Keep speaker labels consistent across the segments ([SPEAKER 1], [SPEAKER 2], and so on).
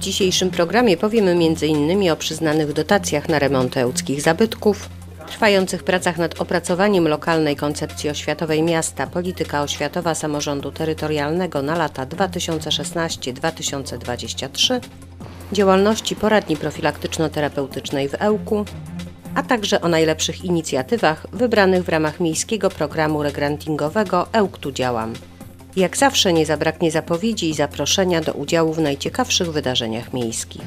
[SPEAKER 1] dzisiejszym programie powiemy m.in. o przyznanych dotacjach na remont ełckich zabytków, trwających pracach nad opracowaniem lokalnej koncepcji oświatowej miasta, polityka oświatowa samorządu terytorialnego na lata 2016-2023, działalności poradni profilaktyczno-terapeutycznej w Ełku, a także o najlepszych inicjatywach wybranych w ramach miejskiego programu regrantingowego Ełk tu działam. Jak zawsze nie zabraknie zapowiedzi i zaproszenia do udziału w najciekawszych wydarzeniach miejskich.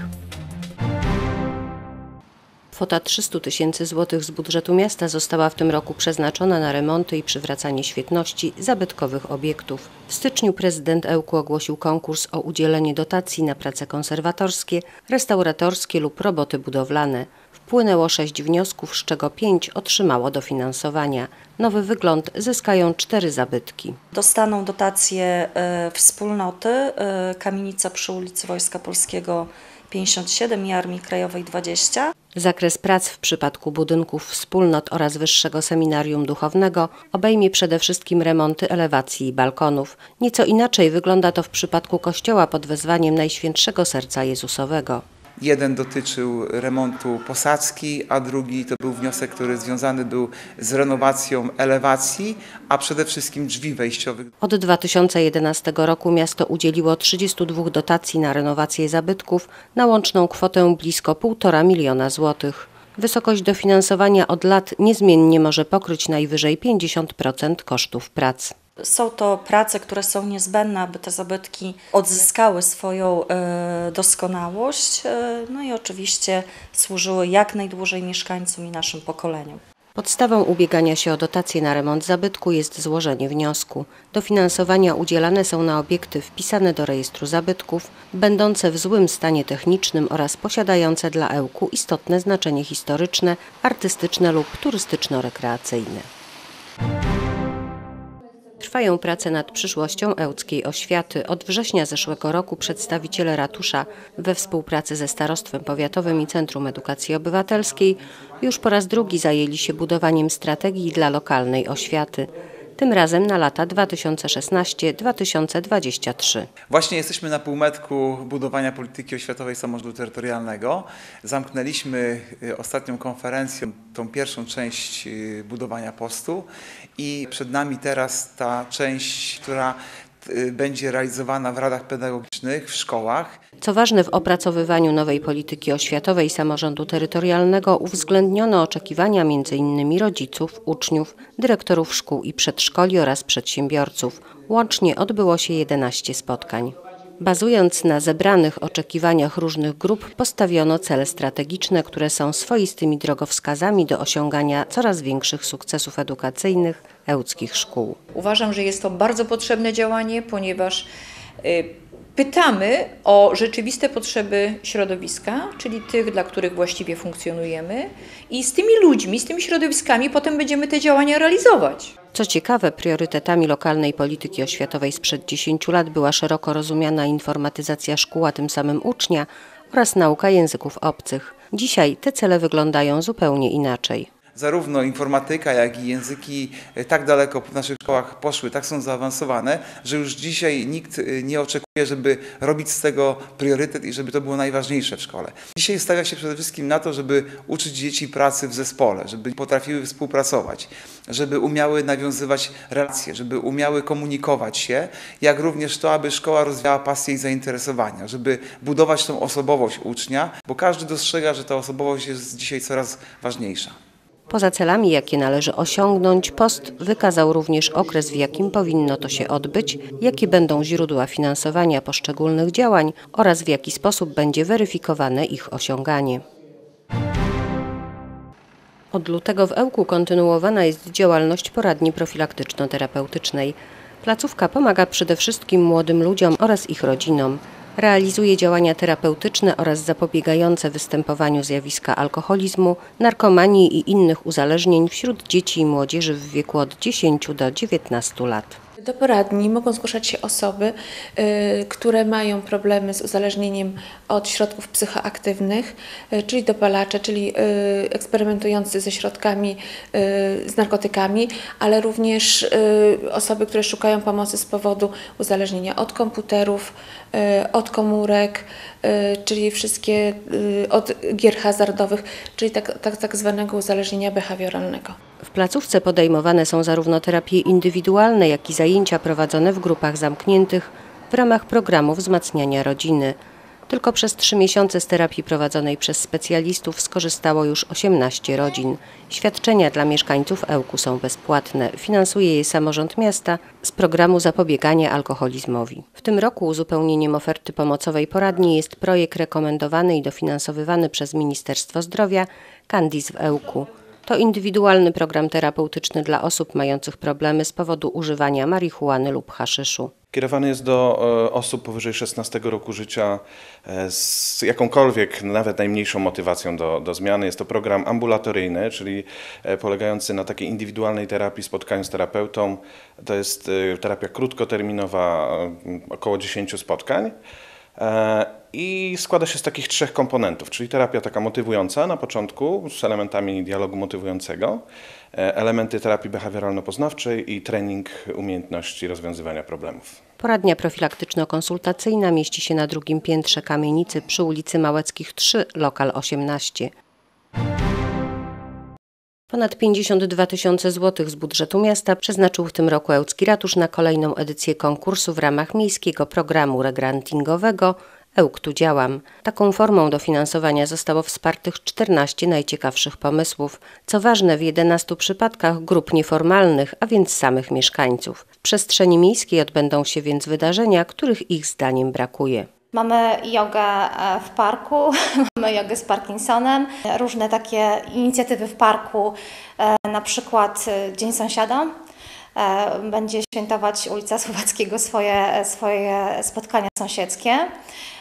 [SPEAKER 1] Kwota 300 tysięcy złotych z budżetu miasta została w tym roku przeznaczona na remonty i przywracanie świetności zabytkowych obiektów. W styczniu prezydent Ełku ogłosił konkurs o udzielenie dotacji na prace konserwatorskie, restauratorskie lub roboty budowlane. Wpłynęło sześć wniosków, z czego pięć otrzymało dofinansowania. Nowy wygląd zyskają cztery zabytki.
[SPEAKER 2] Dostaną dotacje e, wspólnoty e, Kamienica przy ulicy Wojska Polskiego 57 i Armii Krajowej 20.
[SPEAKER 1] Zakres prac w przypadku budynków wspólnot oraz Wyższego Seminarium Duchownego obejmie przede wszystkim remonty elewacji i balkonów. Nieco inaczej wygląda to w przypadku kościoła pod wezwaniem Najświętszego Serca Jezusowego.
[SPEAKER 3] Jeden dotyczył remontu posadzki, a drugi to był wniosek, który związany był z renowacją elewacji, a przede wszystkim drzwi wejściowych.
[SPEAKER 1] Od 2011 roku miasto udzieliło 32 dotacji na renowację zabytków na łączną kwotę blisko 1,5 miliona złotych. Wysokość dofinansowania od lat niezmiennie może pokryć najwyżej 50% kosztów prac.
[SPEAKER 2] Są to prace, które są niezbędne, aby te zabytki odzyskały swoją e, doskonałość, e, no i oczywiście służyły jak najdłużej mieszkańcom i naszym pokoleniom.
[SPEAKER 1] Podstawą ubiegania się o dotację na remont zabytku jest złożenie wniosku. Dofinansowania udzielane są na obiekty wpisane do rejestru zabytków, będące w złym stanie technicznym oraz posiadające dla Ełku istotne znaczenie historyczne, artystyczne lub turystyczno-rekreacyjne. Trwają prace nad przyszłością ełckiej oświaty. Od września zeszłego roku przedstawiciele ratusza we współpracy ze Starostwem Powiatowym i Centrum Edukacji Obywatelskiej już po raz drugi zajęli się budowaniem strategii dla lokalnej oświaty tym razem na lata 2016-2023.
[SPEAKER 3] Właśnie jesteśmy na półmetku budowania polityki oświatowej samorządu terytorialnego. Zamknęliśmy y, ostatnią konferencją tą pierwszą część y, budowania postu i przed nami teraz ta część, która będzie realizowana w radach pedagogicznych, w szkołach.
[SPEAKER 1] Co ważne, w opracowywaniu nowej polityki oświatowej samorządu terytorialnego uwzględniono oczekiwania m.in. rodziców, uczniów, dyrektorów szkół i przedszkoli oraz przedsiębiorców. Łącznie odbyło się 11 spotkań. Bazując na zebranych oczekiwaniach różnych grup, postawiono cele strategiczne, które są swoistymi drogowskazami do osiągania coraz większych sukcesów edukacyjnych ełckich szkół.
[SPEAKER 4] Uważam, że jest to bardzo potrzebne działanie, ponieważ y, Pytamy o rzeczywiste potrzeby środowiska, czyli tych, dla których właściwie funkcjonujemy, i z tymi ludźmi, z tymi środowiskami potem będziemy te działania realizować.
[SPEAKER 1] Co ciekawe, priorytetami lokalnej polityki oświatowej sprzed 10 lat była szeroko rozumiana informatyzacja szkół, a tym samym ucznia oraz nauka języków obcych. Dzisiaj te cele wyglądają zupełnie inaczej
[SPEAKER 3] zarówno informatyka, jak i języki e, tak daleko w naszych szkołach poszły, tak są zaawansowane, że już dzisiaj nikt e, nie oczekuje, żeby robić z tego priorytet i żeby to było najważniejsze w szkole. Dzisiaj stawia się przede wszystkim na to, żeby uczyć dzieci pracy w zespole, żeby potrafiły współpracować, żeby umiały nawiązywać relacje, żeby umiały komunikować się, jak również to, aby szkoła rozwijała pasję i zainteresowania, żeby budować tą osobowość ucznia, bo każdy dostrzega, że ta osobowość jest dzisiaj coraz ważniejsza.
[SPEAKER 1] Poza celami, jakie należy osiągnąć, post wykazał również okres, w jakim powinno to się odbyć, jakie będą źródła finansowania poszczególnych działań oraz w jaki sposób będzie weryfikowane ich osiąganie. Od lutego w Ełku kontynuowana jest działalność poradni profilaktyczno-terapeutycznej. Placówka pomaga przede wszystkim młodym ludziom oraz ich rodzinom. Realizuje działania terapeutyczne oraz zapobiegające występowaniu zjawiska alkoholizmu, narkomanii i innych uzależnień wśród dzieci i młodzieży w wieku od 10 do 19 lat.
[SPEAKER 5] Do poradni mogą zgłaszać się osoby, y, które mają problemy z uzależnieniem od środków psychoaktywnych, y, czyli dopalacze, czyli y, eksperymentujący ze środkami, z narkotykami, ale również osoby, które szukają pomocy z powodu uzależnienia od komputerów, od komórek, czyli wszystkie od gier hazardowych, czyli tak, tak, tak zwanego uzależnienia behawioralnego.
[SPEAKER 1] W placówce podejmowane są zarówno terapie indywidualne, jak i zajęcia prowadzone w grupach zamkniętych w ramach programu wzmacniania rodziny. Tylko przez trzy miesiące z terapii prowadzonej przez specjalistów skorzystało już 18 rodzin. Świadczenia dla mieszkańców Ełku są bezpłatne. Finansuje je samorząd miasta z programu zapobiegania alkoholizmowi. W tym roku uzupełnieniem oferty pomocowej poradni jest projekt rekomendowany i dofinansowywany przez Ministerstwo Zdrowia Kandis w Ełku. To indywidualny program terapeutyczny dla osób mających problemy z powodu używania marihuany lub haszyszu.
[SPEAKER 6] Kierowany jest do e, osób powyżej 16 roku życia e, z jakąkolwiek, nawet najmniejszą motywacją do, do zmiany. Jest to program ambulatoryjny, czyli e, polegający na takiej indywidualnej terapii, spotkaniu z terapeutą. To jest terapia krótkoterminowa, około 10 spotkań. E, I składa się z takich trzech komponentów, czyli terapia taka motywująca na początku, z elementami dialogu motywującego, e, elementy terapii behawioralno-poznawczej i trening umiejętności rozwiązywania problemów.
[SPEAKER 1] Poradnia profilaktyczno-konsultacyjna mieści się na drugim piętrze kamienicy przy ulicy Małeckich 3, lokal 18. Ponad 52 tysiące złotych z budżetu miasta przeznaczył w tym roku Ełcki Ratusz na kolejną edycję konkursu w ramach miejskiego programu regrantingowego Ełk tu działam. Taką formą dofinansowania zostało wspartych 14 najciekawszych pomysłów. Co ważne, w 11 przypadkach grup nieformalnych, a więc samych mieszkańców. W przestrzeni miejskiej odbędą się więc wydarzenia, których ich zdaniem brakuje.
[SPEAKER 7] Mamy jogę e, w parku, mamy jogę z Parkinsonem, różne takie inicjatywy w parku, e, na przykład e, Dzień Sąsiada. Będzie świętować ulica Słowackiego swoje, swoje spotkania sąsiedzkie.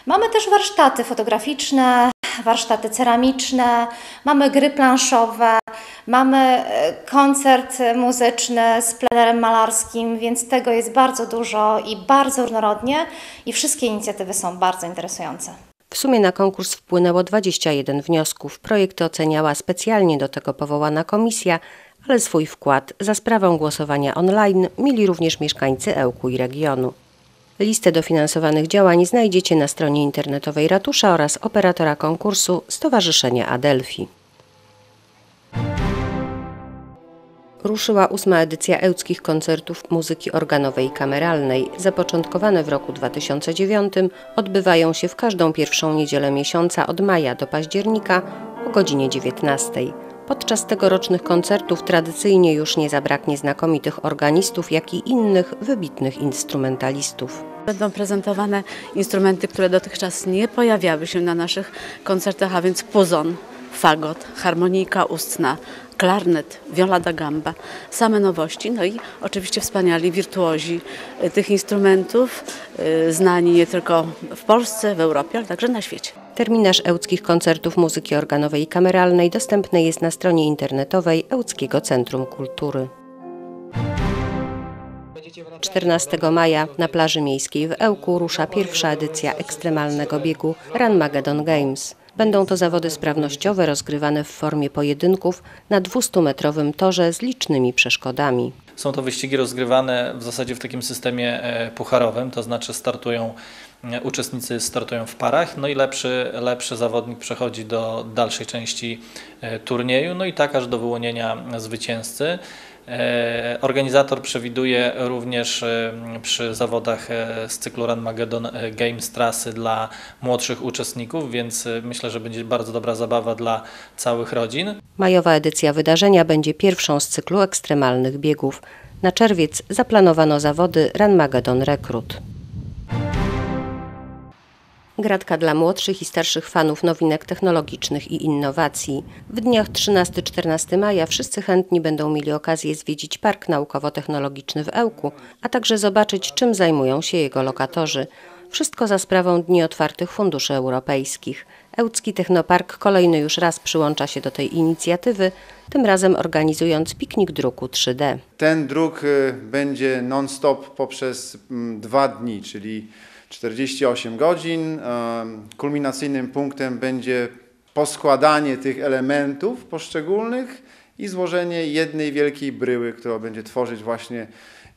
[SPEAKER 7] Mamy też warsztaty fotograficzne, warsztaty ceramiczne, mamy gry planszowe, mamy e, koncert muzyczny z plenerem malarskim, więc tego jest bardzo dużo i bardzo różnorodnie i wszystkie inicjatywy są bardzo interesujące.
[SPEAKER 1] W sumie na konkurs wpłynęło 21 wniosków. Projekty oceniała specjalnie do tego powołana komisja, ale swój wkład za sprawą głosowania online mieli również mieszkańcy Ełku i regionu. Listę dofinansowanych działań znajdziecie na stronie internetowej ratusza oraz operatora konkursu Stowarzyszenia Adelfi. Ruszyła ósma edycja ełckich koncertów muzyki organowej i kameralnej. Zapoczątkowane w roku 2009 odbywają się w każdą pierwszą niedzielę miesiąca od maja do października o godzinie 19. Podczas tegorocznych koncertów tradycyjnie już nie zabraknie znakomitych organistów, jak i innych wybitnych instrumentalistów.
[SPEAKER 8] Będą prezentowane instrumenty, które dotychczas nie pojawiały się na naszych koncertach, a więc puzon, fagot, harmonika ustna, klarnet, viola da gamba, same nowości, no i oczywiście wspaniali wirtuozi y, tych instrumentów, y, znani nie tylko w Polsce, w Europie, ale także na świecie.
[SPEAKER 1] Terminarz ełckich koncertów muzyki organowej i kameralnej dostępny jest na stronie internetowej Ełckiego Centrum Kultury. 14 maja na plaży miejskiej w Ełku rusza pierwsza edycja ekstremalnego biegu Run Magedon Games. Będą to zawody sprawnościowe rozgrywane w formie pojedynków na 200-metrowym torze z licznymi przeszkodami.
[SPEAKER 9] Są to wyścigi rozgrywane w zasadzie w takim systemie e, pucharowym, to znaczy startują e, uczestnicy startują w parach, no i lepszy, lepszy zawodnik przechodzi do dalszej części e, turnieju, no i tak aż do wyłonienia zwycięzcy. E, Organizator przewiduje również e, przy zawodach e, z cyklu Run Magedon Games trasy dla młodszych uczestników, więc myślę, że będzie bardzo dobra zabawa dla całych rodzin.
[SPEAKER 1] Majowa edycja wydarzenia będzie pierwszą z cyklu ekstremalnych biegów. Na czerwiec zaplanowano zawody Run Magedon Rekrut. Gratka dla młodszych i starszych fanów nowinek technologicznych i innowacji. W dniach 13-14 maja wszyscy chętni będą mieli okazję zwiedzić Park Naukowo-Technologiczny w Ełku, a także zobaczyć, czym zajmują się jego lokatorzy. Wszystko za sprawą Dni Otwartych Funduszy Europejskich. Ełcki Technopark kolejny już raz przyłącza się do tej inicjatywy, tym razem organizując piknik druku 3D.
[SPEAKER 10] Ten druk y, będzie non-stop poprzez mm, dwa dni, czyli 48 godzin. Kulminacyjnym punktem będzie poskładanie tych elementów poszczególnych i złożenie jednej wielkiej bryły, która będzie tworzyć właśnie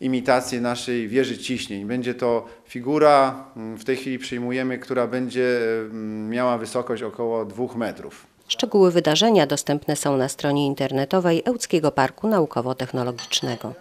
[SPEAKER 10] imitację naszej wieży ciśnień. Będzie to figura, mm, w tej chwili przyjmujemy, która będzie mm, miała wysokość około 2 metrów.
[SPEAKER 1] Szczegóły wydarzenia dostępne są na stronie internetowej Ełckiego Parku Naukowo-Technologicznego.